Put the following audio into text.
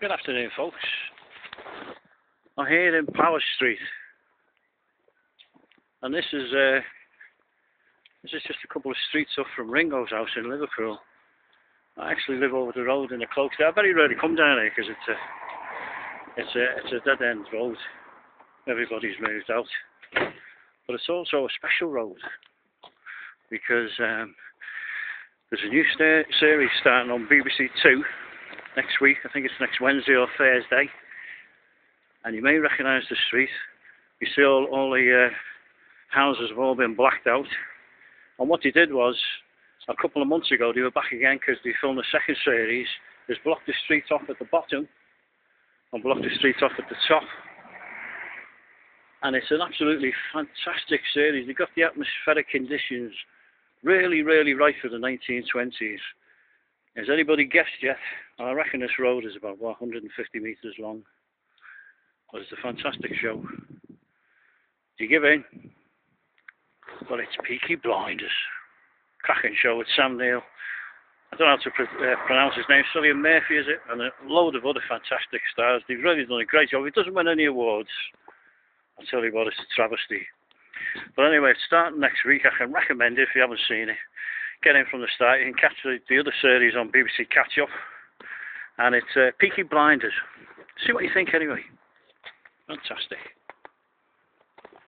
Good afternoon, folks. I'm here in Powis Street, and this is uh, this is just a couple of streets up from Ringo's house in Liverpool. I actually live over the road in the Cloakstone. I very rarely come down here because it's a it's a it's a dead end road. Everybody's moved out, but it's also a special road because um, there's a new series starting on BBC Two next week. I think it's next Wednesday or Thursday. And you may recognise the street. You see all, all the uh, houses have all been blacked out. And what they did was, a couple of months ago, they were back again because they filmed the second series. They blocked the street off at the bottom and blocked the street off at the top. And it's an absolutely fantastic series. They got the atmospheric conditions really, really right for the 1920s. Has anybody guessed yet? I reckon this road is about what, 150 metres long. But it's a fantastic show. Do you give in? Well, it's Peaky Blinders. Cracking show with Sam Neill. I don't know how to pr- uh, pronounce his name. Cillian Murphy, is it? And a load of other fantastic stars. They've really done a great job. He doesn't win any awards. I'll tell you what, it's a travesty. But anyway, it's starting next week. I can recommend it if you haven't seen it get in from the start. You can catch the, the other series on BBC Catch Up, and it's uh, Peaky Blinders. See what you think anyway. Fantastic.